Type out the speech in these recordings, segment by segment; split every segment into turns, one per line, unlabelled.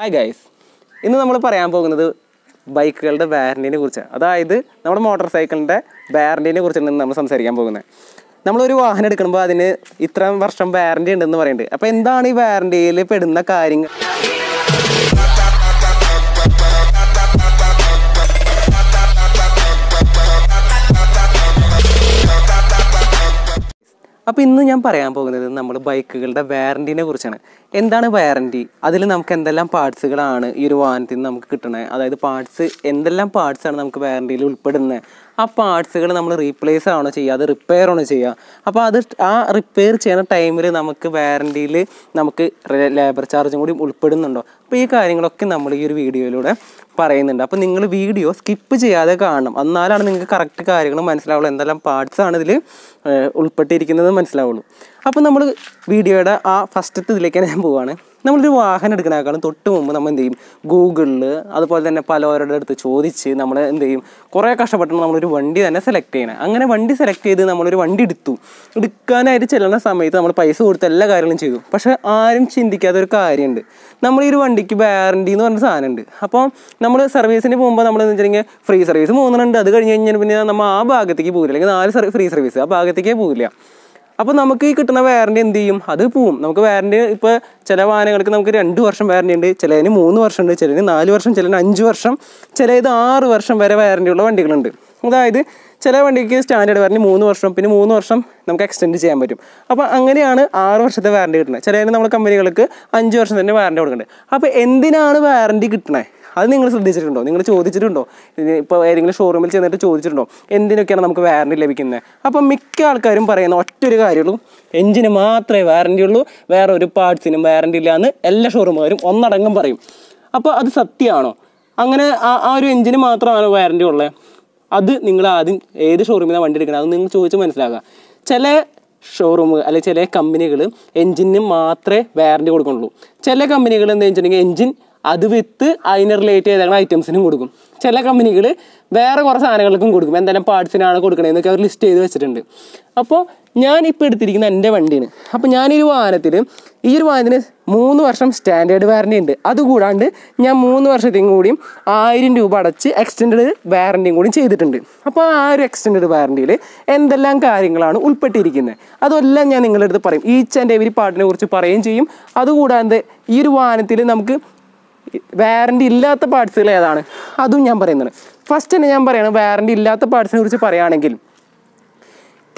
Hi guys ഇന്ന് നമ്മൾ പറയാൻ പോകുന്നത് ബൈക്കുകളുടെ വാറന്റിനെ കുറിച്ച് അതായത് നമ്മുടെ മോട്ടോർ സൈക്കിളിന്റെ വാറന്റിനെ കുറിച്ചാണ് നമ്മൾ സംസാരിക്കാൻ പോകുന്നത്. നമ്മളൊരു വാഹനം എടുക്കുമ്പോൾ അതിന് ഇത്ര വർഷം വാറന്റി ഉണ്ടെന്ന് പറയുന്നുണ്ട്. അപ്പോൾ എന്താണ് ഈ വാറന്റിയിൽ പെടുന്ന കാര്യങ്ങൾ? അപ്പോൾ ഇന്ന് ഞാൻ പറയാൻ പോകുന്നത് നമ്മൾ ബൈക്കുകളുടെ വാറന്റിനെ കുറിച്ചാണ്. എന്താണ് വാറന്റി അതിൽ നമുക്ക് എന്തെല്ലാം പാർട്സുകളാണ് ഈ ഒരു വാഹനത്തിൽ നിന്ന് നമുക്ക് കിട്ടണേ? അതായത് പാർട്സ് എന്തെല്ലാം പാർട്സ് ആണ് നമുക്ക് വാറന്റിയിൽ ഉൾപ്പെടുന്നത് ആ പാർട്സുകൾ നമ്മൾ റീപ്ലേസ് ആണോ ചെയ്യുക അത് റിപ്പയർ ആണോ ചെയ്യുക അപ്പോൾ അത് ആ റിപ്പയർ ചെയ്യുന്ന ടൈമിൽ നമുക്ക് വാറന്റിയിൽ നമുക്ക് ലേബർ ചാർജും കൂടി ഉൾപ്പെടുന്നുണ്ടോ? അപ്പോൾ ഈ കാര്യങ്ങളൊക്കെ നമ്മൾ ഈ ഒരു വീഡിയോയിലൂടെ പറയുന്നുണ്ട്. അപ്പോൾ നിങ്ങൾ വീഡിയോ സ്കിപ്പ് ചെയ്യാതെ കാണണം. എന്നാലാണ് നിങ്ങൾക്ക് കറക്റ്റ് കാര്യങ്ങൾ മനസ്സിലാവുള്ളൂ. എന്തെല്ലാം പാർട്സ് ആണ് ഇതിൽ ഉൾപ്പെട്ടിരിക്കുന്നത് മനസ്സിലാവുള്ളൂ. അപ്പോൾ നമ്മൾ വീഡിയോയുടെ ആ ഫസ്റ്റത്തെ ഇതിലേക്ക് ഞാൻ പോവുകയാണ് നമ്മളൊരു വാഹനം എടുക്കുന്നതിനേക്കാളും തൊട്ട് മുമ്പ് നമ്മൾ എന്ത് ചെയ്യും? ഗൂഗിളിൽ അതുപോലെ തന്നെ പലവരുടെ അടുത്ത് ചോദിച്ച് നമ്മൾ എന്ത് ചെയ്യും? കുറേ കഷ്ടപ്പെട്ടാണ് നമ്മളൊരു വണ്ടി തന്നെ സെലക്ട് ചെയ്യണം. അങ്ങനെ വണ്ടി സെലക്ട് ചെയ്ത് നമ്മളൊരു വണ്ടി എടുത്തു. എടുക്കാനായിട്ട് ചെല്ലുന്ന സമയത്ത് നമ്മൾ പൈസ കൊടുത്ത് എല്ലാ കാര്യങ്ങളും ചെയ്തു. പക്ഷേ ആരും ചിന്തിക്കാത്ത ഒരു കാര്യമുണ്ട്. നമ്മൾ ഈ ഒരു വണ്ടിക്ക് വാറന്റി എന്ന് പറഞ്ഞ സാധനമുണ്ട്. അപ്പോൾ നമ്മൾ സർവീസിന് പോകുമ്പോൾ നമ്മൾ എന്ന് വെച്ചിട്ടുണ്ടെങ്കിൽ ഫ്രീ സർവീസ് പോകുന്നുണ്ട് അത് കഴിഞ്ഞ് കഴിഞ്ഞാൽ പിന്നെ നമ്മൾ ആ ഭാഗത്തേക്ക് പോകില്ല അല്ലെങ്കിൽ നാല് ഫ്രീ സർവീസ് ആ ഭാഗത്തേക്കേ പോകില്ല അപ്പോൾ നമുക്ക് ഈ കിട്ടുന്ന വാറന്റി എന്ത് ചെയ്യും? അത് പോവും. നമുക്ക് വാറന്റി ഇപ്പോൾ ചില വാഹനങ്ങൾക്ക് നമുക്ക് രണ്ട് വർഷം വാറന്റി ഉണ്ട്. ചിലതിന് മൂന്ന് വർഷം ഉണ്ട്. ചിലതിന് നാല് വർഷം ചിലതിന് അഞ്ച് വർഷം ചിലത് ആറ് വർഷം വരെ വാറന്റി ഉള്ള വണ്ടികളുണ്ട്. അതായത് ചില വണ്ടിക്ക് സ്റ്റാൻഡേർഡ് വാറന്റി മൂന്ന് വർഷം പിന്നെ മൂന്ന് വർഷം നമുക്ക് എക്സ്റ്റെൻഡ് ചെയ്യാൻ പറ്റും. അപ്പോൾ അങ്ങനെയാണ് ആറ് വർഷത്തെ വാറന്റി കിട്ടുന്നത്. ചിലതിന് നമ്മൾ കമ്പനികൾക്ക് അഞ്ച് വർഷം തന്നെ വാറന്റി കൊടുക്കുന്നുണ്ട് അപ്പോൾ എന്തിനാണ് വാറന്റി കിട്ടണേ? അത് നിങ്ങൾ ശ്രദ്ധിച്ചിട്ടുണ്ടോ? നിങ്ങൾ ചോദിച്ചിട്ടുണ്ടോ? ഇപ്പോൾ ഏതെങ്കിലും ഷോറൂമിൽ ചെന്നിട്ട് ചോദിച്ചിട്ടുണ്ടോ? എന്തിനൊക്കെയാണ് നമുക്ക് വാറണ്ടി ലഭിക്കുന്നത് അപ്പം മിക്ക ആൾക്കാരും പറയുന്ന ഒറ്റൊരു കാര്യമുള്ളൂ എഞ്ചിന് മാത്രമേ വാറണ്ടി ഉള്ളൂ. വേറെ ഒരു പാർട്സിനും വാറണ്ടി ഇല്ല എന്ന് എല്ലാ ഷോറൂമുകാരും ഒന്നടങ്കം പറയും. അപ്പോൾ അത് സത്യമാണോ അങ്ങനെ ആ ആ ഒരു എഞ്ചിന് മാത്രമാണ് വാറണ്ടി ഉള്ളത് അത് നിങ്ങൾ ആദ്യം ഏത് ഷോറൂമിൽ നിന്നാണ് വണ്ടി എടുക്കുന്നത് അത് നിങ്ങൾ ചോദിച്ച് മനസ്സിലാക്കുക ചില ഷോറൂം അല്ലെങ്കിൽ ചില കമ്പനികൾ എഞ്ചിന് മാത്രമേ വാറണ്ടി കൊടുക്കുന്നുള്ളൂ. ചില കമ്പനികൾ എന്താ വെച്ചിട്ടുണ്ടെങ്കിൽ എഞ്ചിൻ അത് വിത്ത് അതിനെ റിലേറ്റ് ചെയ്ത ഐറ്റംസിനും കൊടുക്കും. ചില കമ്പനികൾ വേറെ കുറേ സാധനങ്ങൾക്കും കൊടുക്കും. എന്തെല്ലാം പാർട്സിനാണ് കൊടുക്കണതെന്നൊക്കെ അവർ ലിസ്റ്റ് ചെയ്ത് വെച്ചിട്ടുണ്ട്. അപ്പോൾ ഞാൻ ഇപ്പോൾ എടുത്തിരിക്കുന്ന എന്റെ വണ്ടിയാണ്. അപ്പോൾ ഞാനൊരു വാഹനത്തിൽ ഈ ഒരു വാഹനത്തിന് മൂന്ന് വർഷം സ്റ്റാൻഡേർഡ് വാറന്റി ഉണ്ട്. അതുകൂടാണ്ട് ഞാൻ മൂന്ന് വർഷത്തേക്കും കൂടിയും ആയിരം രൂപ അടച്ച് എക്സ്റ്റൻഡ് വാറന്റിയും കൂടി ചെയ്തിട്ടുണ്ട്. അപ്പോൾ ആ ഒരു എക്സ്റ്റൻഡ് വാറന്റിയിൽ എന്തെല്ലാം കാര്യങ്ങളാണ് ഉൾപ്പെട്ടിരിക്കുന്നത്? അതെല്ലാം ഞാൻ നിങ്ങളുടെ അടുത്ത് പറയും. ഈച്ച് ആൻഡ് എവരി പാർട്ടിനെ കുറിച്ച് പറയുകയും ചെയ്യും. അതുകൂടാണ്ട് ഈ ഒരു വാഹനത്തിൽ നമുക്ക് വാറന്റി ഇല്ലാത്ത പാർട്സുകൾ ഏതാണ്? അതും ഞാൻ പറയുന്നത് ഫസ്റ്റ് തന്നെ ഞാൻ പറയുന്നത് വാറന്റി ഇല്ലാത്ത പാർട്സിനെ കുറിച്ച് പറയുകയാണെങ്കിൽ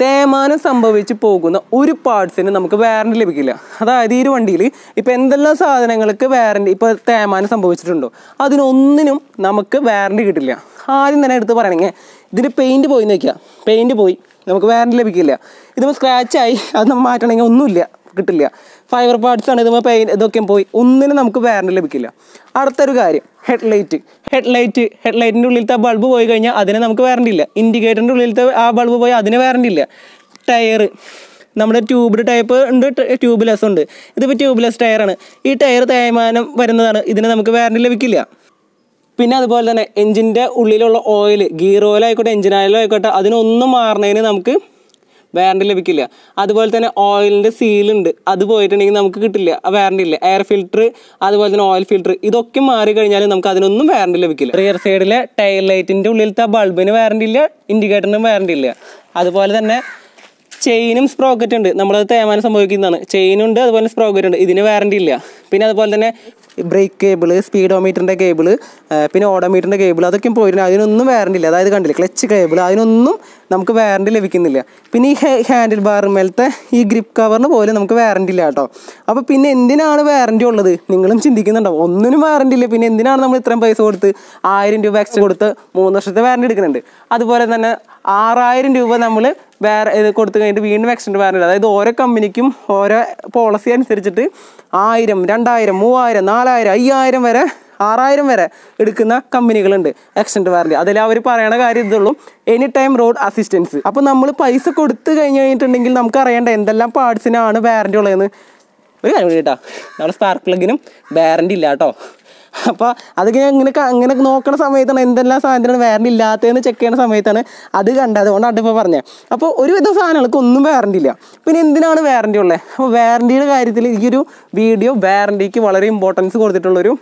തേമാനം സംഭവിച്ച് പോകുന്ന ഒരു പാർട്സിന് നമുക്ക് വാറന്റി ലഭിക്കില്ല. അതായത് ഈ ഒരു വണ്ടിയിൽ ഇപ്പോൾ എന്തെല്ലാം സാധനങ്ങൾക്ക് വാറന്റി ഇപ്പോൾ തേമാനം സംഭവിച്ചിട്ടുണ്ടോ? അതിനൊന്നിനും നമുക്ക് വാറന്റി കിട്ടില്ല. ആദ്യം തന്നെ എടുത്ത് പറയണമെങ്കിൽ ഇതിന് പെയിന്റ് പോയി നോക്കുക പെയിന്റ് പോയി നമുക്ക് വാറന്റി ലഭിക്കില്ല. ഇതിപ്പോൾ സ്ക്രാച്ചായി അത് നമ്മൾ മാറ്റണമെങ്കിൽ ഒന്നുമില്ല. കിട്ടില്ല. ഫൈബർ പാർട്സ് ആണ് ഇതുമ്പോൾ പെയിൻ ഇതൊക്കെ പോയി. ഒന്നിനും നമുക്ക് വേറെ ലഭിക്കില്ല. അടുത്തൊരു കാര്യം head light head light head ലൈറ്റിന്റെ ഉള്ളിലത്തെ ബൾബ് പോയി കഴിഞ്ഞാൽ അതിന് നമുക്ക് വാറണ്ടി ഇല്ല. ഇൻഡിക്കേറ്ററിന്റെ ഉള്ളിലത്തെ ആ ബൾബ് പോയി അതിന് വാറണ്ടി ഇല്ല. ടയർ നമ്മുടെ ട്യൂബ്ഡ് ടൈപ്പ് ഉണ്ട് ട്യൂബ്ലെസ് ഉണ്ട്. ഇതിപ്പോൾ ട്യൂബ്ലെസ് ടയറാണ് ഈ ടയർ തേയ്മാനം വരുന്നതാണ്. ഇതിന് നമുക്ക് വേറെ ലഭിക്കില്ല. പിന്നെ അതുപോലെ തന്നെ എഞ്ചിന്റെ ഉള്ളിലുള്ള ഓയിൽ ഗീർ ഓയിൽ ആയിക്കോട്ടെ എഞ്ചിൻ ഓയിലോ ആയിക്കോട്ടെ അതിനൊന്നും മാറുന്നതിന് നമുക്ക് വാറന്റി ലഭിക്കില്ല. അതുപോലെ തന്നെ ഓയിലിന്റെ സീലുണ്ട് അത് പോയിട്ടുണ്ടെങ്കിൽ നമുക്ക് കിട്ടില്ല. വാറണ്ടി ഇല്ല. എയർ ഫിൽറ്റർ അതുപോലെ തന്നെ ഓയിൽ ഫിൽറ്റർ ഇതൊക്കെ മാറി കഴിഞ്ഞാൽ നമുക്ക് അതിനൊന്നും വാറണ്ടി ലഭിക്കില്ല. റിയർ സൈഡിലെ ടയർ ലൈറ്റിന്റെ ഉള്ളിലത്തെ ബൾബിന് വാറണ്ടി ഇല്ല ഇൻഡിക്കേറ്ററിനും വാറണ്ടി ഇല്ല. അതുപോലെ തന്നെ ചെയിനും സ്പ്രോക്കറ്റ് ഉണ്ട്. നമ്മളത് തേമാനം സംഭവിക്കുന്നതാണ്. ചെയിനുണ്ട് അതുപോലെ സ്പ്രോക്കറ്റ് ഉണ്ട്. ഇതിന് വാറണ്ടി ഇല്ല. പിന്നെ അതുപോലെ തന്നെ ബ്രേക്ക് കേബിൾ സ്പീഡോമീറ്ററിന്റെ കേബിൾ പിന്നെ ഓഡോമീറ്ററിന്റെ കേബിൾ അതൊക്കെ പോയിട്ടുണ്ട് അതിനൊന്നും വേറണ്ടില്ല ഇല്ല. അതായത് കണ്ടില്ല ക്ലച്ച് കേബിൾ അതിനൊന്നും നമുക്ക് വേറണ്ടി ലഭിക്കുന്നില്ല. പിന്നെ ഈ ഹാൻഡിൽ ബാറുമേലത്തെ ഈ ഗ്രിപ്പ് കവറിന് പോലും നമുക്ക് വേറണ്ടില്ല കേട്ടോ. അപ്പോൾ പിന്നെ എന്തിനാണ് വേറണ്ടി ഉള്ളത്? നിങ്ങളും ചിന്തിക്കുന്നുണ്ടോ ഒന്നിനും വേറണ്ടി ഇല്ല. പിന്നെ എന്തിനാണ് നമ്മൾ ഇത്രയും പൈസ കൊടുത്ത് ആയിരം രൂപ എക്സ്ട്രാ കൊടുത്ത് മൂന്ന് വർഷത്തെ വേറണ്ടി എടുക്കുന്നുണ്ട്? അതുപോലെ തന്നെ ആറായിരം രൂപ നമ്മൾ വേറെ ഇത് കൊടുത്തു കഴിഞ്ഞിട്ട് വീണ്ടും എക്സ്റ്റൻഡ് വാറന്റി അതായത് ഓരോ കമ്പനിക്കും ഓരോ പോളിസി അനുസരിച്ചിട്ട് ആയിരം രണ്ടായിരം മൂവായിരം നാലായിരം അയ്യായിരം വരെ ആറായിരം വരെ എടുക്കുന്ന കമ്പനികളുണ്ട് എക്സ്റ്റൻഡ് വാറന്റി അതിൽ അവർ പറയണ കാര്യം ഇതുള്ളൂ എനി ടൈം റോഡ് അസിസ്റ്റൻസ് അപ്പോൾ നമ്മൾ പൈസ കൊടുത്തു കഴിഞ്ഞ് കഴിഞ്ഞിട്ടുണ്ടെങ്കിൽ നമുക്ക് അറിയേണ്ട എന്തെല്ലാം പാർട്സിനാണ് വാറന്റി ഉള്ളതെന്ന്. ഒരു കാര്യം കൂടി കേട്ടോ. നമ്മുടെ സ്പാർക്ക് പ്ലഗിനും വാറന്റി ഇല്ല കേട്ടോ. അപ്പോൾ അതൊക്കെ ഞാൻ ഇങ്ങനെ അങ്ങനെ നോക്കണ സമയത്താണ് എന്തെല്ലാം സാധനത്തിനാണ് വാറണ്ടി ഇല്ലാത്തതെന്ന് ചെക്ക് ചെയ്യുന്ന സമയത്താണ് അത് കണ്ടത്. അതുകൊണ്ടാണ് ഇപ്പോൾ പറഞ്ഞത് അപ്പോൾ ഒരുവിധ സാധനങ്ങൾക്ക് ഒന്നും വാറണ്ടി ഇല്ല പിന്നെ എന്തിനാണ് വാറണ്ടി ഉള്ളത് അപ്പോൾ വാറണ്ടിയുടെ കാര്യത്തിൽ ഈ ഒരു വീഡിയോ വാറണ്ടിക്ക് വളരെ ഇമ്പോർട്ടൻസ് കൊടുത്തിട്ടുള്ളൊരു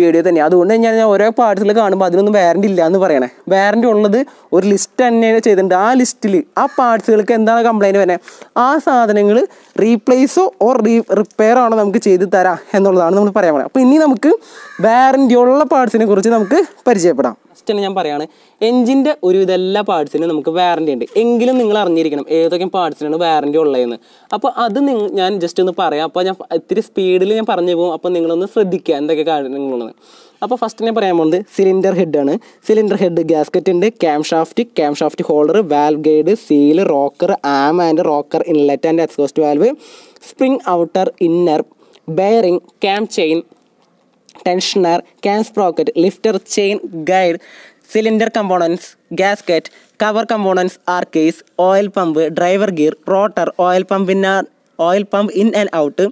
വീഡിയോ തന്നെ. അതുകൊണ്ട് ഞാൻ ഞാൻ ഓരോ പാർട്സിൽ കാണുമ്പോൾ അതിനൊന്നും വാറണ്ടി ഇല്ല എന്ന് പറയണേ. വാറണ്ടി ഉള്ളത് ഒരു ലിസ്റ്റ് തന്നെയാണ് ചെയ്തിട്ടുണ്ട്. ആ ലിസ്റ്റിൽ ആ പാർട്സുകൾക്ക് എന്താണ് കംപ്ലൈന്റ് വരുന്നത് ആ സാധനങ്ങൾ റീപ്ലേസോ ഓർ റീ റിപ്പയർ ആണോ നമുക്ക് ചെയ്ത് തരാം എന്നുള്ളതാണ് നമ്മൾ പറയാൻ പറയുന്നത് അപ്പോൾ ഇനി നമുക്ക് വാറണ്ടി ഉള്ള പാർട്സിനെ കുറിച്ച് നമുക്ക് പരിചയപ്പെടാം. ഫസ്റ്റ് തന്നെ ഞാൻ പറയാണ് എഞ്ചിന്റെ ഒരു ഇതെല്ലാ പാർട്സിനും നമുക്ക് വാറന്റി ഉണ്ട്. എങ്കിലും നിങ്ങൾ അറിഞ്ഞിരിക്കണം ഏതൊക്കെ പാർട്സിനാണ് വാറന്റി ഉള്ളതെന്ന്. അപ്പോൾ അത് ഞാൻ ജസ്റ്റ് ഒന്ന് പറയാം. അപ്പോൾ ഞാൻ ഇത്തിരി സ്പീഡിൽ ഞാൻ പറഞ്ഞു പോകും. അപ്പോൾ നിങ്ങളൊന്ന് ശ്രദ്ധിക്കുക എന്തൊക്കെ കാര്യങ്ങളാണ് അപ്പോൾ ഫസ്റ്റ് ഞാൻ പറയാൻ പോകുന്നത് സിലിണ്ടർ ഹെഡാണ് സിലിണ്ടർ ഹെഡ് ഗ്യാസ്കറ്റ് ഉണ്ട്. Cam shaft cam shaft holder valve guide seal rocker arm and rocker inlet and exhaust valve spring outer inner bearing cam chain tensioner cam sprocket lifter chain guide cylinder components gasket cover components are case oil pump driver gear rotor oil പമ്പിൻ oil pump in and out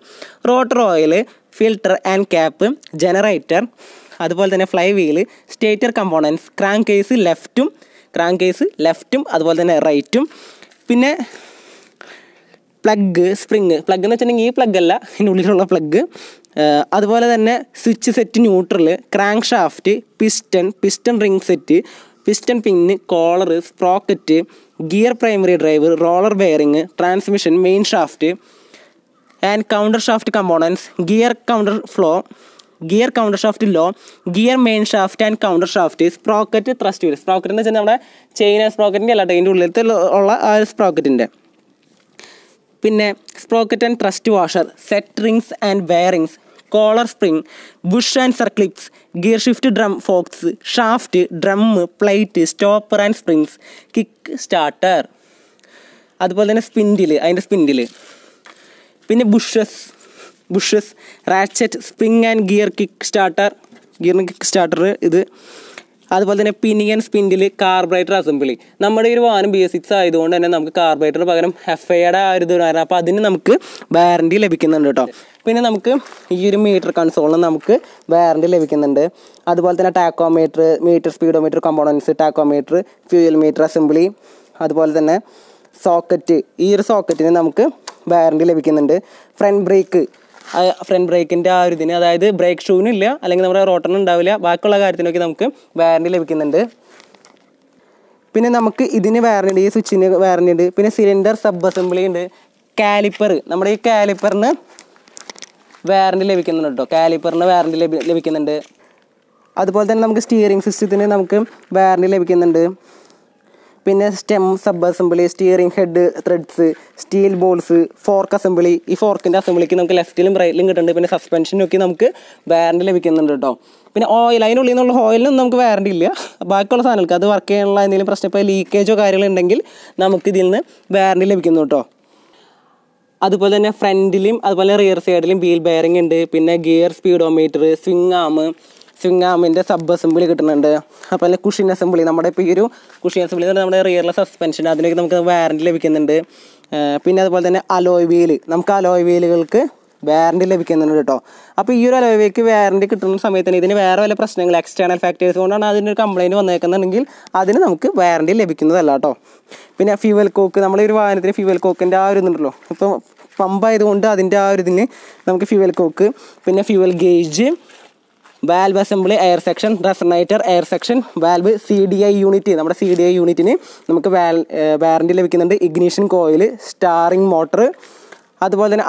rotor oil filter and cap generator അതുപോലെ തന്നെ fly wheel stator components crank case ലെഫ്റ്റും crank case ലെഫ്റ്റും അതുപോലെ തന്നെ റൈറ്റും പിന്നെ plug spring plug എന്ന് വെച്ചിട്ടുണ്ടെങ്കിൽ ഈ പ്ലഗ് അല്ല ഇതിന്റെ ഉള്ളിലുള്ള പ്ലഗ് അതുപോലെ തന്നെ switch set neutral crank shaft piston piston ring set piston pin collar sprocket gear primary driver roller bearing transmission main shaft and counter shaft components gear counter flow gear counter shaft low gear main shaft and counter shaft sprocket thrust wheel sprocket എന്ന് വെച്ചാൽ നമ്മുടെ chain സ്പ്രോക്കറ്റിന്റെ അല്ല അതിന്റെ ഉള്ളിലത്തെ ഉള്ള ആ സ്പ്രോക്കറ്റിന്റെ. പിന്നെ sprocket and thrust washer set rings and bearings collar spring bush and circlips gear shift drum forks shaft drum plate stopper and springs kick starter അതുപോലെ തന്നെ സ്പിൻഡിൽ അതിന്റെ സ്പിൻഡിൽ പിന്നെ bushes bushes ratchet spring and gear kick starter gear kick starter ഇത്. അതുപോലെ തന്നെ pinion spindle carburettor assembly നമ്മുടെ ഒരു വാഹനം ബി എസ് സിക്സ് ആയതുകൊണ്ട് തന്നെ നമുക്ക് കാർബറേറ്ററിന് പകരം എഫ് ഐയുടെ ആ ഒരു ഇത് വരാം അപ്പോൾ അതിന് നമുക്ക് വാറണ്ടി ലഭിക്കുന്നുണ്ട് കേട്ടോ. പിന്നെ നമുക്ക് ഈ ഒരു മീറ്റർ കൺസോളിന് നമുക്ക് വാറണ്ടി ലഭിക്കുന്നുണ്ട്. അതുപോലെ തന്നെ tachometer meter speedometer components tachometer fuel meter assembly അതുപോലെ തന്നെ സോക്കറ്റ് ഈ ഒരു സോക്കറ്റിന് നമുക്ക് വാറണ്ടി ലഭിക്കുന്നുണ്ട്. ഫ്രണ്ട് ബ്രേക്ക് ഫ്രണ്ട് ബ്രേക്കിന്റെ ആ ഒരു ഇതിന്. അതായത് ബ്രേക്ക് ഷൂവിനും ഇല്ല അല്ലെങ്കിൽ നമ്മുടെ റോട്ടറിന് ഉണ്ടാവില്ല. ബാക്കിയുള്ള കാര്യത്തിനൊക്കെ നമുക്ക് വാറണ്ടി ലഭിക്കുന്നുണ്ട്. പിന്നെ നമുക്ക് ഇതിന് വാറണ്ടി ഈ സ്വിച്ചിന് വാറണ്ടി ഉണ്ട്. പിന്നെ സിലിണ്ടർ സബ് അസംബ്ലി ഉണ്ട്. കാലിപ്പർ നമ്മുടെ ഈ കാലിപ്പറിന് വാറണ്ടി ലഭിക്കുന്നുണ്ട് കേട്ടോ കാലിപ്പറിന് വാറണ്ടി ലഭി ലഭിക്കുന്നുണ്ട്. അതുപോലെ തന്നെ നമുക്ക് സ്റ്റിയറിംഗ് സിസ്റ്റത്തിന് നമുക്ക് വാറണ്ടി ലഭിക്കുന്നുണ്ട്. പിന്നെ stem sub assembly steering head threads steel balls fork assembly ഈ ഫോർക്കിന്റെ അസംബ്ലിക്ക് നമുക്ക് ലെഫ്റ്റിലും റൈറ്റിലും കിട്ടുന്നുണ്ട്. പിന്നെ സസ്പെൻഷനൊക്കെ നമുക്ക് വാറണ്ടി ലഭിക്കുന്നുണ്ട് കേട്ടോ പിന്നെ ഓയിൽ അതിനുള്ളിൽ നിന്നുള്ള ഓയിലൊന്നും നമുക്ക് വാറണ്ടി ഇല്ല. ബാക്കിയുള്ള സാധനങ്ങൾക്ക് അത് വർക്ക് ചെയ്യാനുള്ള എന്തെങ്കിലും പ്രശ്നം ഇപ്പോൾ ലീക്കേജോ കാര്യങ്ങളോ ഉണ്ടെങ്കിൽ നമുക്ക് ഇതിൽ നിന്ന് വാറണ്ടി ലഭിക്കുന്നു കേട്ടോ അതുപോലെ തന്നെ ഫ്രണ്ടിലും അതുപോലെ റിയർ സൈഡിലും വീൽ ബെയറിംഗ് ഉണ്ട്. പിന്നെ ഗിയർ സ്പീഡോമീറ്റർ സ്വിംഗ് ആം ആമിന്റെ സബ് അസംബ്ലി കിട്ടുന്നുണ്ട്. അപ്പോൾ അല്ലെങ്കിൽ കുഷിൻ അസംബ്ലി നമ്മുടെ ഇപ്പോൾ ഈ ഒരു കുഷിൻ അസംബ്ലി എന്ന് പറഞ്ഞാൽ നമ്മുടെ റിയറിലെ സസ്പെൻഷൻ അതിനൊക്കെ നമുക്ക് വാറണ്ടി ലഭിക്കുന്നുണ്ട്. പിന്നെ അതുപോലെ തന്നെ അലോയ് വീൽ നമുക്ക് അലോയ് വീലുകൾക്ക് വാറന്റി ലഭിക്കുന്നുണ്ട് കേട്ടോ. അപ്പോൾ ഈ ഒരു അലോയ് വീൽക്ക് വാറണ്ടി കിട്ടുന്ന സമയത്തിന് ഇതിന് വേറെ വല്ല പ്രശ്നങ്ങൾ എക്സ്റ്റേണൽ ഫാക്ടേഴ്സ് കൊണ്ടാണ് അതിനൊരു കംപ്ലയിന്റ് വന്നേക്കുന്നുണ്ടെങ്കിൽ അതിന് നമുക്ക് വാറന്റി ലഭിക്കുന്നതല്ല കേട്ടോ. പിന്നെ ഫ്യൂവൽ കോക്ക് നമ്മുടെ ഒരു വാഹനത്തിന് ഫ്യൂവൽ കോക്കിന്റെ ആ ഒരു ഇതുണ്ടല്ലോ. ഇപ്പം പമ്പായതുകൊണ്ട് അതിന്റെ ആ ഒരു ഇതിന് നമുക്ക് ഫ്യൂവൽ കോക്ക് പിന്നെ fuel gauge valve assembly air section resonator air section valve C D I unit നമ്മുടെ സി ഡി ഐ യൂണിറ്റിന് നമുക്ക് വാൽ വാറണ്ടി ലഭിക്കുന്നുണ്ട്. ഇഗ്നീഷൻ കോയിൽ സ്റ്റാറിംഗ് മോട്ടർ അതുപോലെ തന്നെ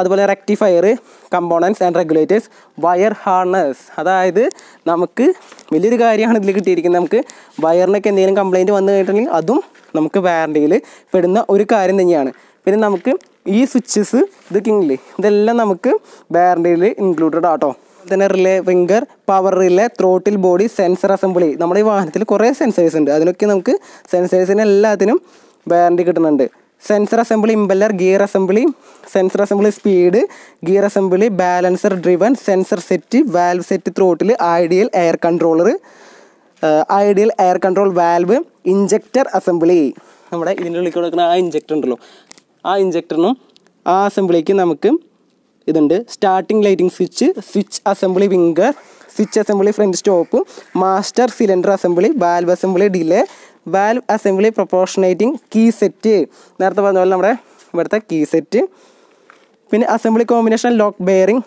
അതുപോലെ rectifier components and regulators wire harness അതായത് നമുക്ക് വലിയൊരു കാര്യമാണ് ഇതിൽ കിട്ടിയിരിക്കുന്നത്. നമുക്ക് വയറിനൊക്കെ എന്തെങ്കിലും കംപ്ലയിന്റ് വന്നു കഴിഞ്ഞിട്ടുണ്ടെങ്കിൽ അതും നമുക്ക് വാറണ്ടിയിൽ പെടുന്ന ഒരു കാര്യം തന്നെയാണ്. പിന്നെ നമുക്ക് ഈ സ്വിച്ചസ് ഇതൊക്കെ ഇല്ലേ? ഇതെല്ലാം നമുക്ക് വാറണ്ടിയിൽ ഇൻക്ലൂഡഡ് ആട്ടോ തന്നെ relay winker power relay throttle body sensor assembly നമ്മുടെ ഈ വാഹനത്തിൽ കുറേ സെൻസേഴ്സ് ഉണ്ട്. അതിനൊക്കെ നമുക്ക് സെൻസേഴ്സിന് എല്ലാത്തിനും വാറണ്ടി കിട്ടുന്നുണ്ട്. Sensor assembly impeller gear assembly sensor assembly speed gear assembly balancer driven sensor set valve set throttle ideal air controller ideal air control valve injector assembly നമ്മുടെ ഇതിന്റെ ഉള്ളിൽ കൊടുക്കുന്ന ആ ഇഞ്ചക്ടർ ഉണ്ടല്ലോ. ആ ഇഞ്ചക്ടറിനും ആ അസംബ്ലിക്ക് നമുക്ക് ഇതുണ്ട്. Starting lighting switch switch assembly winker switch assembly front stop master cylinder assembly valve assembly delay valve assembly proportionating key set നേരത്തെ പറഞ്ഞ പോലെ നമ്മുടെ ഇവിടുത്തെ കീ സെറ്റ് പിന്നെ assembly combination lock bearing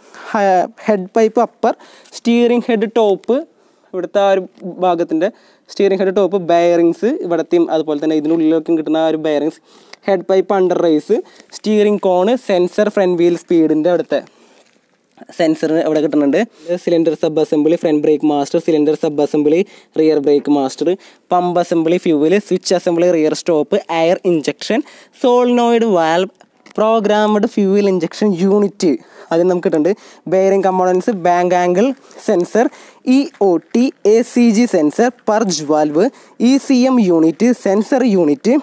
head pipe upper steering head top ഇവിടുത്തെ ആ ഒരു ഭാഗത്തിന്റെ സ്റ്റിയറിംഗ് ഹെഡ് ടോപ്പ് ബെയറിങ്സ് ഇവിടത്തെയും അതുപോലെ തന്നെ ഇതിനുള്ളിലേക്കും കിട്ടുന്ന ആ ഒരു bearings head pipe under rise steering cone sensor front wheel സ്പീഡിന്റെ അവിടുത്തെ സെൻസർ അവിടെ കിട്ടുന്നുണ്ട്. Cylinder sub assembly front brake master cylinder sub assembly rear brake master pump assembly fuel switch assembly rear stop air injection solenoid valve programmed fuel injection unit അതിന് നമുക്ക് കിട്ടുന്നുണ്ട് bearing components bank angle sensor E O T A C G sensor purge valve E C M unit sensor unit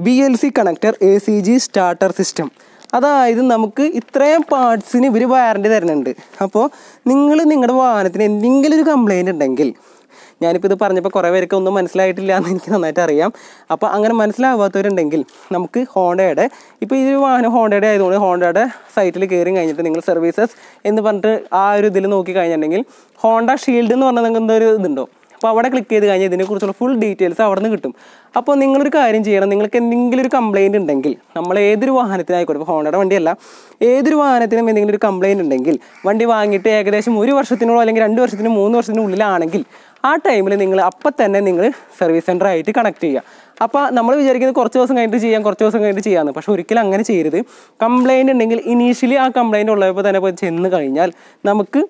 B L C connector A C G starter system അതായത് നമുക്ക് ഇത്രയും പാർട്സിന് ഇവർ warranty തരുന്നുണ്ട്. അപ്പോൾ നിങ്ങൾ നിങ്ങളുടെ വാഹനത്തിന് എന്തെങ്കിലും ഒരു കംപ്ലൈന്റ് ഉണ്ടെങ്കിൽ ഞാനിപ്പോൾ ഇത് പറഞ്ഞപ്പോൾ കുറേ പേർക്ക് ഒന്നും മനസ്സിലായിട്ടില്ല എന്ന് എനിക്ക് നന്നായിട്ട് അറിയാം. അപ്പോൾ അങ്ങനെ മനസ്സിലാവാത്തവരുണ്ടെങ്കിൽ നമുക്ക് ഹോണ്ടയുടെ ഇപ്പോൾ ഈ വാഹനം ഹോണ്ടയുടെ ആയതുകൊണ്ട് ഹോണ്ടയുടെ സൈറ്റിൽ കയറി കഴിഞ്ഞിട്ട് നിങ്ങൾ സർവീസസ് എന്ന് പറഞ്ഞിട്ട് ആ ഒരു ഇതിൽ നോക്കി കഴിഞ്ഞിട്ടുണ്ടെങ്കിൽ ഹോണ്ട ഷീൽഡ് എന്ന് പറഞ്ഞാൽ നിങ്ങൾക്ക് എന്തൊരു ഇതുണ്ടോ? അപ്പോൾ അവിടെ ക്ലിക്ക് ചെയ്ത് കഴിഞ്ഞാൽ ഇതിനെക്കുറിച്ചുള്ള ഫുൾ ഡീറ്റെയിൽസ് അവിടെ നിന്ന് കിട്ടും. അപ്പോൾ നിങ്ങളൊരു കാര്യം ചെയ്യണം. നിങ്ങൾക്ക് എന്തെങ്കിലും ഒരു കംപ്ലയിന്റ് ഉണ്ടെങ്കിൽ നമ്മൾ ഏതൊരു വാഹനത്തിനായിക്കോട്ടെ ഇപ്പോൾ ഹോണ്ടയുടെ വണ്ടിയല്ല ഏതൊരു വാഹനത്തിനും എന്തെങ്കിലും ഒരു കംപ്ലയിന്റ് ഉണ്ടെങ്കിൽ വണ്ടി വാങ്ങിയിട്ട് ഏകദേശം ഒരു വർഷത്തിനോ അല്ലെങ്കിൽ രണ്ട് വർഷത്തിനോ മൂന്ന് വർഷത്തിനുള്ളിലാണെങ്കിൽ ആ ടൈമിൽ നിങ്ങൾ അപ്പം തന്നെ നിങ്ങൾ സർവീസ് സെന്റർ ആയിട്ട് കണക്ട് ചെയ്യുക അപ്പോൾ നമ്മൾ വിചാരിക്കുന്നത് കുറച്ച് ദിവസം കഴിഞ്ഞിട്ട് ചെയ്യാം കുറച്ച് ദിവസം കഴിഞ്ഞിട്ട് ചെയ്യാമെന്ന് പക്ഷേ ഒരിക്കലും അങ്ങനെ ചെയ്യരുത്. കംപ്ലയിന്റ് ഉണ്ടെങ്കിൽ ഇനീഷ്യലി ആ കംപ്ലയിന്റ് ഉള്ളപ്പോൾ തന്നെ പോയി ചെന്ന് കഴിഞ്ഞാൽ നമുക്ക്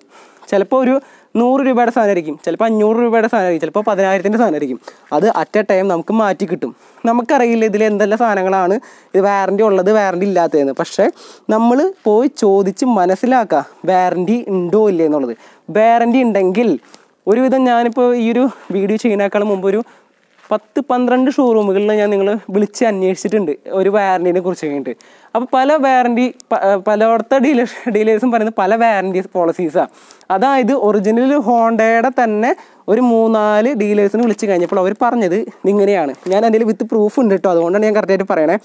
ചിലപ്പോൾ ഒരു നൂറ് രൂപയുടെ സാധനമായിരിക്കും ചിലപ്പോൾ അഞ്ഞൂറ് രൂപയുടെ സാധനമായിരിക്കും ചിലപ്പോൾ പതിനായിരത്തിന്റെ സാധനമായിരിക്കും അത് അറ്റ് എ ടൈം നമുക്ക് മാറ്റി കിട്ടും. നമുക്കറിയില്ല ഇതിൽ എന്തെല്ലാം സാധനങ്ങളാണ് ഇത് വാറണ്ടി ഉള്ളത് വാറണ്ടി ഇല്ലാത്തതെന്ന്. പക്ഷേ നമ്മൾ പോയി ചോദിച്ച് മനസ്സിലാക്കുക വാറണ്ടി ഉണ്ടോ ഇല്ലേ എന്നുള്ളത് വാറണ്ടി ഉണ്ടെങ്കിൽ ഒരുവിധം ഞാനിപ്പോൾ ഈ ഒരു വീഡിയോ ചെയ്യുന്നേക്കാളും മുമ്പ് ഒരു പത്ത് പന്ത്രണ്ട് ഷോറൂമുകളിൽ ഞാൻ നിങ്ങൾ വിളിച്ച് അന്വേഷിച്ചിട്ടുണ്ട് ഒരു വാറണ്ടീനെ കുറിച്ച് കഴിഞ്ഞിട്ട്. അപ്പോൾ പല വാറണ്ടി പലയിടത്തെ ഡീലേഴ്സ് ഡീലേഴ്സും പറയുന്നത് പല വാറണ്ടി പോളിസീസാണ് അതായത് ഒറിജിനൽ ഹോണ്ടയുടെ തന്നെ ഒരു മൂന്നാൽ ഡീലേഴ്സിന് വിളിച്ച് കഴിഞ്ഞപ്പോൾ അവർ പറഞ്ഞത് ഇങ്ങനെയാണ്. ഞാൻ അതിൽ വിത്ത് പ്രൂഫ് ഉണ്ട് കേട്ടോ അതുകൊണ്ടാണ് ഞാൻ കറക്റ്റായിട്ട് പറയണേ.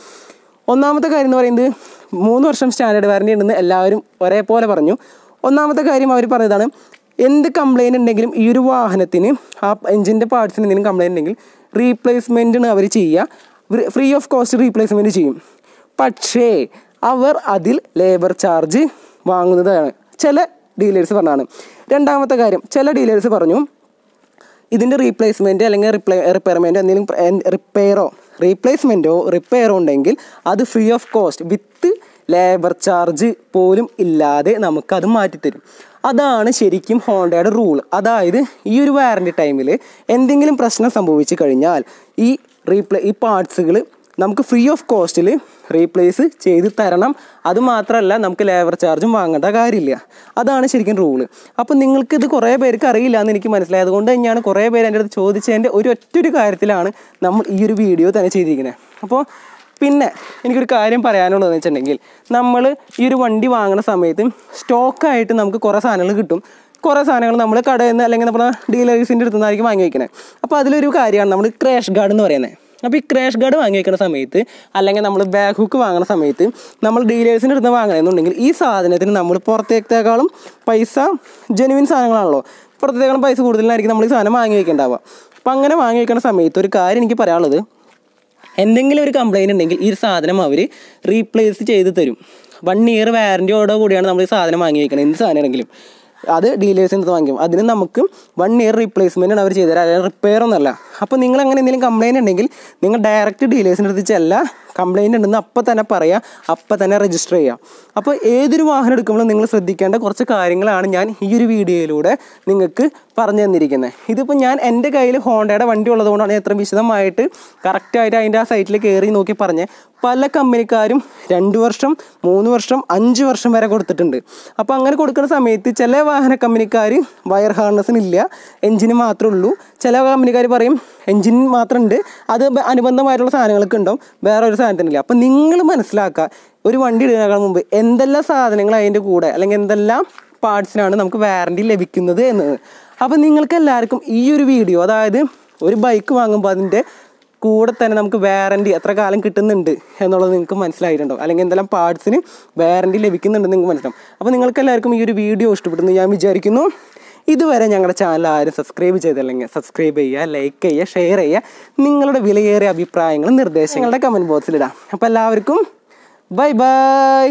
ഒന്നാമത്തെ കാര്യം എന്ന് പറയുന്നത് മൂന്ന് വർഷം സ്റ്റാൻഡേർഡ് വാറണ്ടി ഉണ്ടെന്ന് എല്ലാവരും ഒരേപോലെ പറഞ്ഞു. ഒന്നാമത്തെ കാര്യം അവർ പറഞ്ഞതാണ് എന്ത് കംപ്ലയിന്റ് ഉണ്ടെങ്കിലും ഈ ഒരു വാഹനത്തിന് ആ എഞ്ചിന്റെ പാർട്സിന് എന്തെങ്കിലും കംപ്ലയിന്റ് ഉണ്ടെങ്കിൽ റീപ്ലേസ്മെന്റാണ് അവർ ചെയ്യുക. ഫ്രീ ഓഫ് കോസ്റ്റ് റീപ്ലേസ്മെന്റ് ചെയ്യും. പക്ഷേ അവർ അതിൽ ലേബർ ചാർജ് വാങ്ങുന്നതാണ്. ചില ഡീലേഴ്സ് പറഞ്ഞാണ്. രണ്ടാമത്തെ കാര്യം ചില ഡീലേഴ്സ് പറഞ്ഞു ഇതിന്റെ റീപ്ലേസ്മെന്റ് അല്ലെങ്കിൽ റിപ്ലേ റിപ്പയർമെന്റോ എന്തെങ്കിലും റിപ്പയറോ റീപ്ലേസ്മെന്റോ റിപ്പയറോ ഉണ്ടെങ്കിൽ അത് free of cost with labour charge പോലും ഇല്ലാതെ നമുക്കത് മാറ്റിത്തരും. അതാണ് ശരിക്കും ഹോണ്ടയുടെ റൂൾ അതായത് ഈ ഒരു വാറന്റി ടൈമിൽ എന്തെങ്കിലും പ്രശ്നം സംഭവിച്ചു കഴിഞ്ഞാൽ ഈ റീപ്ലേ ഈ പാർട്സുകൾ നമുക്ക് ഫ്രീ ഓഫ് കോസ്റ്റിൽ റീപ്ലേസ് ചെയ്ത് തരണം. അതുമാത്രമല്ല നമുക്ക് ലേബർ ചാർജും വാങ്ങേണ്ട കാര്യമില്ല. അതാണ് ശരിക്കും റൂൾ അപ്പോൾ നിങ്ങൾക്ക് ഇത് കുറേ പേർക്ക് അറിയില്ല എന്ന് എനിക്ക് മനസ്സിലായത് കൊണ്ട് തന്നെയാണ് കുറേ പേര് എന്റെ അടുത്ത് ചോദിച്ചതിന്റെ ഒരു ഒറ്റൊരു കാര്യത്തിലാണ് നമ്മൾ ഈ ഒരു വീഡിയോ തന്നെ ചെയ്തിരിക്കുന്നത് അപ്പോൾ പിന്നെ എനിക്കൊരു കാര്യം പറയാനുള്ളതെന്ന് വെച്ചിട്ടുണ്ടെങ്കിൽ നമ്മൾ ഈ ഒരു വണ്ടി വാങ്ങുന്ന സമയത്ത് സ്റ്റോക്കായിട്ട് നമുക്ക് കുറേ സാധനങ്ങൾ കിട്ടും. കുറേ സാധനങ്ങൾ നമ്മൾ കടയിൽ നിന്ന് അല്ലെങ്കിൽ നമ്മുടെ ഡീലേഴ്സിന്റെ അടുത്ത് നിന്നായിരിക്കും വാങ്ങി വയ്ക്കുന്നത് അപ്പോൾ അതിലൊരു കാര്യമാണ് നമ്മൾ ക്രാഷ് ഗാർഡ് എന്ന് പറയുന്നത് അപ്പോൾ ഈ ക്രാഷ് ഗാർഡ് വാങ്ങി വയ്ക്കുന്ന സമയത്ത് അല്ലെങ്കിൽ നമ്മൾ ബാക്ക് ഹുക്ക് വാങ്ങുന്ന സമയത്ത് നമ്മൾ ഡീലേഴ്സിന്റെ അടുത്ത് വാങ്ങണമെന്നുണ്ടെങ്കിൽ ഈ സാധനത്തിന് നമ്മൾ പുറത്തേക്കാളും പൈസ ജെനുവിൻ സാധനങ്ങളാണല്ലോ. പുറത്തേക്കാളും പൈസ കൂടുതലായിരിക്കും നമ്മൾ ഈ സാധനം വാങ്ങി വയ്ക്കേണ്ടാവുക അപ്പോൾ അങ്ങനെ വാങ്ങി വയ്ക്കുന്ന സമയത്ത് ഒരു കാര്യം എനിക്ക് പറയാനുള്ളത്. എന്തെങ്കിലും ഒരു കംപ്ലയിന്റ് ഉണ്ടെങ്കിൽ ഈ സാധനം അവർ റീപ്ലേസ് ചെയ്ത് തരും. വൺ ഇയർ വാറന്റിയോടെ കൂടിയാണ് നമ്മൾ ഈ സാധനം വാങ്ങി വയ്ക്കുന്നത് എന്ത് സാധനമാണെങ്കിലും. അത് ഡീലേഴ്സിന്റെ അടുത്ത് വാങ്ങിക്കും. അതിന് നമുക്ക് വൺ ഇയർ റീപ്ലേസ്മെന്റാണ് അവർ ചെയ്തു തരാം. അതായത് റിപ്പയർ ഒന്നല്ല അപ്പോൾ നിങ്ങൾ അങ്ങനെ എന്തെങ്കിലും കംപ്ലയിന്റ് ഉണ്ടെങ്കിൽ നിങ്ങൾ ഡയറക്റ്റ് ഡീലേഴ്സിന്റെ അടുത്ത് ചെല്ല. കംപ്ലയിന്റ് ഉണ്ടെന്ന് അപ്പം തന്നെ പറയുക അപ്പം തന്നെ രജിസ്റ്റർ ചെയ്യുക അപ്പോൾ ഏതൊരു വാഹനം എടുക്കുമ്പോഴും നിങ്ങൾ ശ്രദ്ധിക്കേണ്ട കുറച്ച് കാര്യങ്ങളാണ് ഞാൻ ഈ ഒരു വീഡിയോയിലൂടെ നിങ്ങൾക്ക് പറഞ്ഞു തന്നിരിക്കുന്നത് ഇതിപ്പോൾ ഞാൻ എന്റെ കയ്യിൽ ഹോണ്ടയുടെ വണ്ടി ഉള്ളതുകൊണ്ടാണ് ഇത്ര വിശദമായിട്ട് കറക്റ്റായിട്ട് അതിന്റെ ആ സൈറ്റിൽ കയറി നോക്കി പറഞ്ഞ്. പല കമ്പനിക്കാരും രണ്ട് വർഷം മൂന്ന് വർഷം അഞ്ച് വർഷം വരെ കൊടുത്തിട്ടുണ്ട്. അപ്പോൾ അങ്ങനെ കൊടുക്കുന്ന സമയത്ത് ചില വാഹന കമ്പനിക്കാർ വയർ ഹാർണസിനില്ല എഞ്ചിന് മാത്രമേ ഉള്ളൂ. ചില കമ്പനിക്കാർ പറയും എഞ്ചിൻ മാത്രമുണ്ട് അത് അനുബന്ധമായിട്ടുള്ള സാധനങ്ങളൊക്കെ ഉണ്ടാവും. വേറെ ഒരു സാധനത്തിനില്ല. അപ്പം നിങ്ങൾ മനസ്സിലാക്കുക ഒരു വണ്ടി ഇടുന്നതിനേക്കാൾ മുമ്പ് എന്തെല്ലാം സാധനങ്ങൾ അതിന്റെ കൂടെ അല്ലെങ്കിൽ എന്തെല്ലാം പാർട്സിനാണ് നമുക്ക് വാറണ്ടി ലഭിക്കുന്നത് എന്നത്. അപ്പം നിങ്ങൾക്ക് എല്ലാവർക്കും ഈ ഒരു വീഡിയോ അതായത് ഒരു ബൈക്ക് വാങ്ങുമ്പോൾ അതിന്റെ കൂടെ തന്നെ നമുക്ക് വാറണ്ടി എത്ര കാലം കിട്ടുന്നുണ്ട് എന്നുള്ളത് നിങ്ങൾക്ക് മനസ്സിലായിട്ടുണ്ടോ അല്ലെങ്കിൽ എന്തെല്ലാം പാർട്സിന് വാറണ്ടി ലഭിക്കുന്നുണ്ടെന്ന് നിങ്ങൾക്ക് മനസ്സിലാവും. അപ്പോൾ നിങ്ങൾക്ക് എല്ലാവർക്കും ഈ ഒരു വീഡിയോ ഇഷ്ടപ്പെടുന്നു ഞാൻ വിചാരിക്കുന്നു. ഇതുവരെ ഞങ്ങളുടെ ചാനൽ ആരും സബ്സ്ക്രൈബ് ചെയ്തില്ലെങ്കിൽ സബ്സ്ക്രൈബ് ചെയ്യുക ലൈക്ക് ചെയ്യുക ഷെയർ ചെയ്യുക. നിങ്ങളുടെ വിലയേറിയ അഭിപ്രായങ്ങളും നിർദ്ദേശങ്ങളുടെ കമന്റ് ബോക്സിലിടാം അപ്പോൾ എല്ലാവർക്കും ബൈ ബൈ